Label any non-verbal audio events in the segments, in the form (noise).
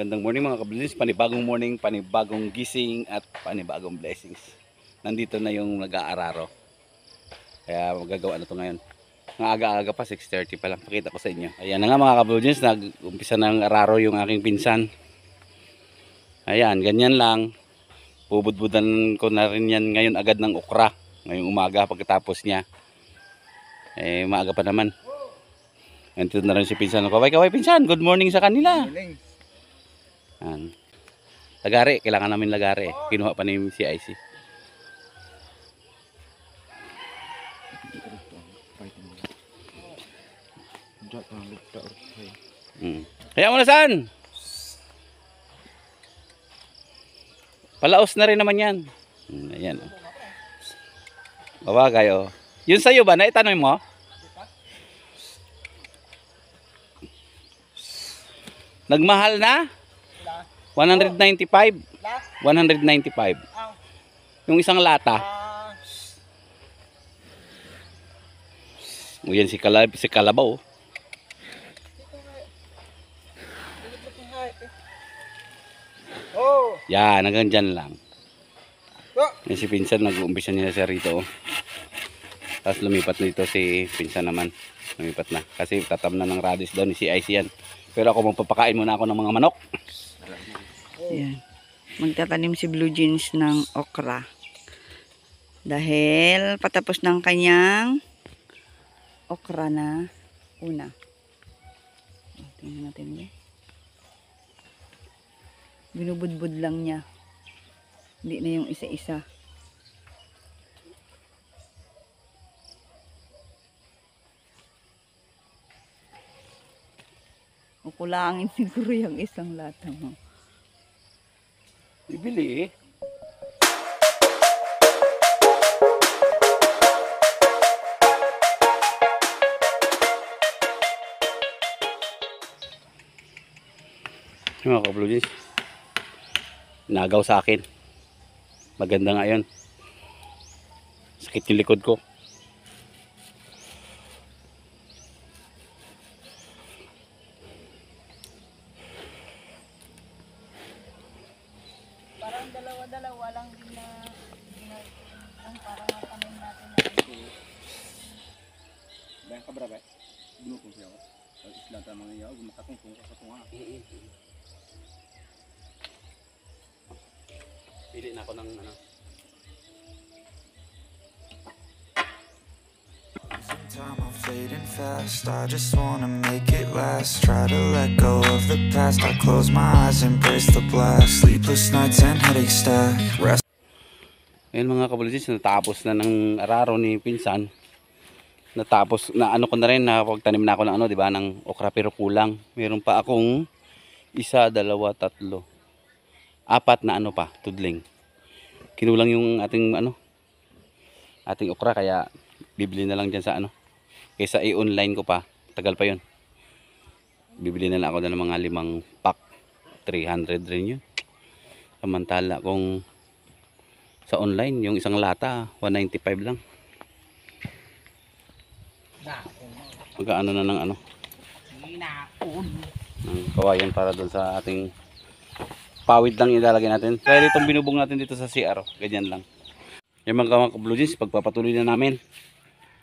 magandang morning mga kablins. Panibagong morning, panibagong gising at panibagong blessings. Nandito na yung nag-aararo. Kaya magagawa na to ngayon. Nga aga-aga pa, 6.30 pa lang. Pakita ko sa inyo. Ayan na nga mga kablins, nag-umpisa ng araro yung aking pinsan. Ayan, ganyan lang. Bubudbudan ko na rin yan ngayon agad ng okra. Ngayong umaga pagkatapos niya. Eh, maaga pa naman. Nandito na rin si pinsan. Kaway, kaway pinsan. Good morning sa kanila. Galing. Yan. Lagari, kailangan namin lagari. Kinuha pa ni CIC. Mm. Kaya mo na saan? Palaos na rin naman yan. Mm, ayan. oh. Babagay oh. Yun sa'yo ba? Naitanong mo? Nagmahal na? 195? 195. Yung isang lata. O yan si, Kalab si Kalabaw. oh. Yan, hanggang dyan lang. Oh! Yan si Pinsan, nag-uumpisa niya siya rito. oh. Tapos lumipat na dito si Pinsan naman. Lumipat na. Kasi tatam na ng radish daw ni si IC yan. Pero ako magpapakain muna ako ng mga manok. Yan. Magtatanim si Blue Jeans ng okra. Dahil patapos ng kanyang okra na una. Tingnan natin eh. Binubudbud lang niya. Hindi na yung isa-isa. Kukulangin (laughs) siguro yung isang lata mo. Bibili eh. Yung mga kablugis. Nagaw sa akin. Maganda nga yun. Sakit yung likod ko. Dalawa-dalawa lang din na, ang parang tanim natin Bayan ka brabe. Ginukong siya ako. Pag isla ta mga yaw, gumakatungtong ka sa tunga. Pili na ako ng ano. Time I'm fading fast. I just wanna make it last. Try to let go of the past. I close my eyes, embrace the blast. Sleepless nights and headaches stack. Rest. Ngayon mga kabulisis, natapos na ng araro ni Pinsan. Natapos, na ano ko na rin, nakapagtanim na ako ng ano, di ba, ng okra pero kulang. Meron pa akong isa, dalawa, tatlo. Apat na ano pa, tudling. Kinulang yung ating ano, ating okra, kaya bibili na lang dyan sa ano. Kaysa i-online ko pa, tagal pa yun. Bibili na lang ako ng mga limang pack. 300 rin yun. Samantala kung sa online, yung isang lata, 195 lang. Magkaano na ng ano? Ng kawayan para doon sa ating pawid lang ilalagay natin. Kaya itong binubong natin dito sa CR, ganyan lang. Yung mga mga blue jeans, pagpapatuloy na namin.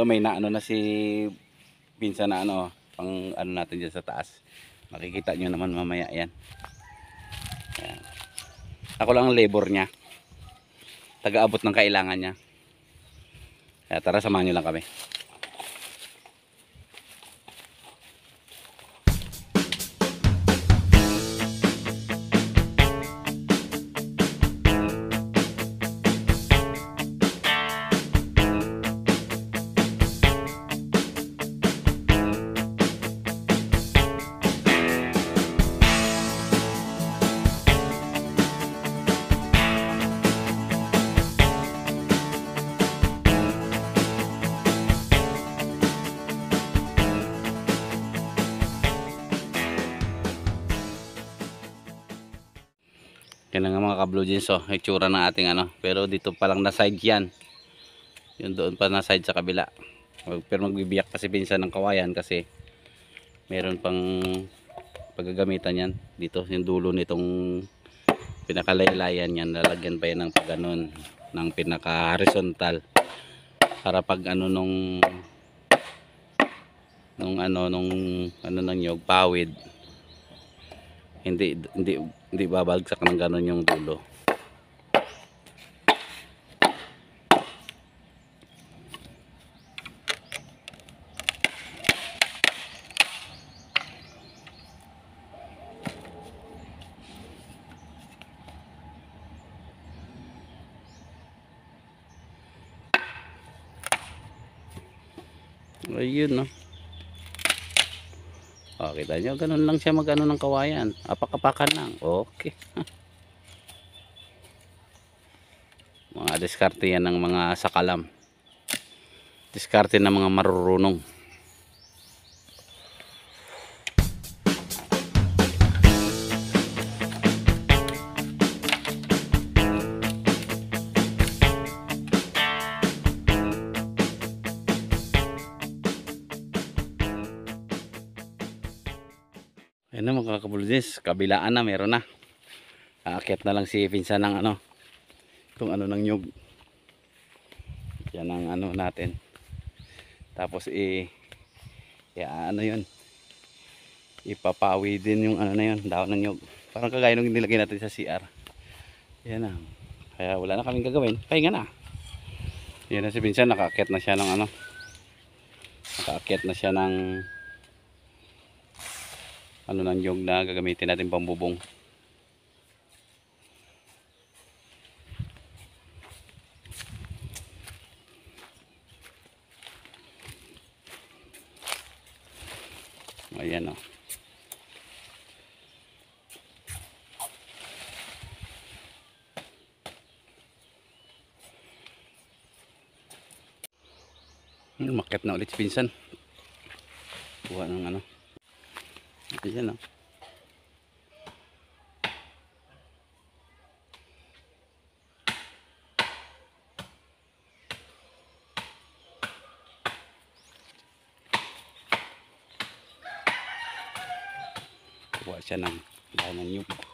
Ito may naano na si pinsa na ano, pang ano natin dyan sa taas. Makikita nyo naman mamaya yan. Ayan. Ako lang ang labor niya taga-abot ng kailangan niya. Kaya tara, samahan nyo lang kami. Yan na nga mga ka-blue jeans oh, itsura ng ating ano. Pero dito pa lang na side yan. Yung doon pa na side sa kabila. Pero magbibiyak pa si pinsan ng kawayan kasi meron pang paggagamitan yan dito yung dulo nitong pinakalaylayan yan lalagyan pa yan ng pagganon ng pinaka horizontal para pag ano nung nung ano nung ano ng nyog pawid hindi hindi hindi babagsak ng ganon yung dulo. Ayun no kita nyo, ganun lang siya magano ng kawayan. Apak-apakan lang. Okay. (laughs) mga diskarte yan ng mga sakalam. Diskarte ng mga marurunong. Ayan na mga kabulidis, kabilaan na, meron na. Aakyat na lang si Pinsan ng ano, itong ano ng nyug. Yan ang ano natin. Tapos i, i ano yun, ipapawi din yung ano na yun, daon ng nyug. Parang kagaya nung nilagay natin sa CR. Yan na. Kaya wala na kaming gagawin, pahinga na. Yan na si Pinsan, nakaakyat na siya ng ano, nakaakyat na siya ng ano ng yung na gagamitin natin pambubong ayan o Makit na ulit si Pinsan. Kuha ng ano. Ayan o. Kuha siya ng dahon ng nhúc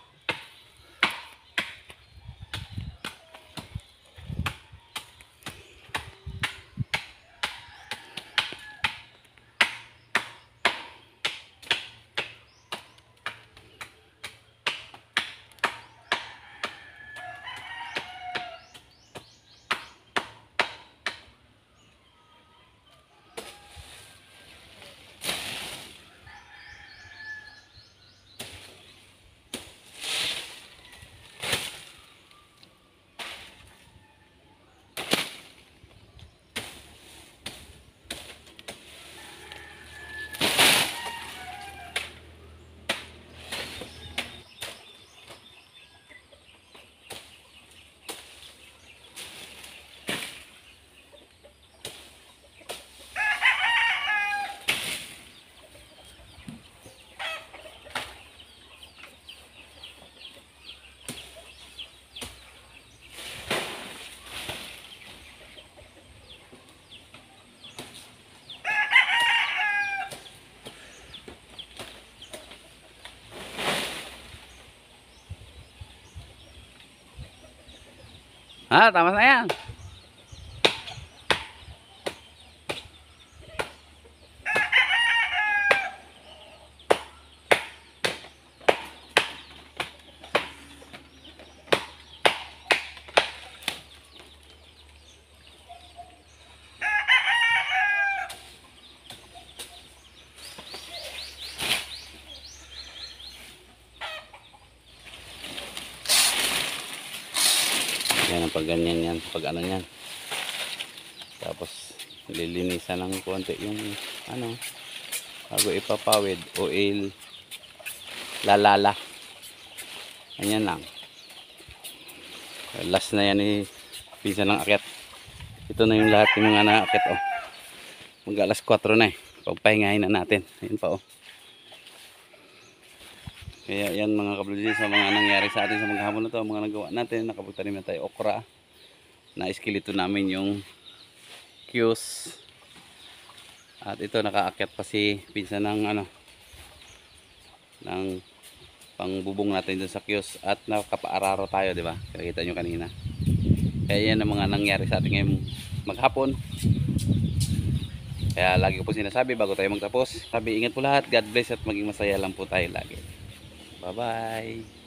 Ha, tama na yan. Pag ganyan yan, pag ano yan. Tapos lilinisan ng konti yung ano bago ipapawid o il lalala. Ganyan lang. Last na yan ni pinsan ng akyat. Ito na yung lahat ng mga naakyat oh. Mag alas 4 na eh. Pagpahingahin na natin. Ayun pa oh. Kaya yan mga kablusin sa mga nangyari sa atin sa maghapon na to, mga nagawa natin, nakapagtanim na tayo okra. Na-eskelito namin yung cues. At ito nakaakyat pa si pinsan ng ano ng pangbubong natin dun sa kiosk at nakapaararo tayo, di ba? Kita nyo kanina. Kaya yan ang mga nangyari sa ating ngayong maghapon. Kaya lagi ko po sinasabi bago tayo magtapos. Sabi ingat po lahat. God bless at maging masaya lang po tayo lagi. Bye bye.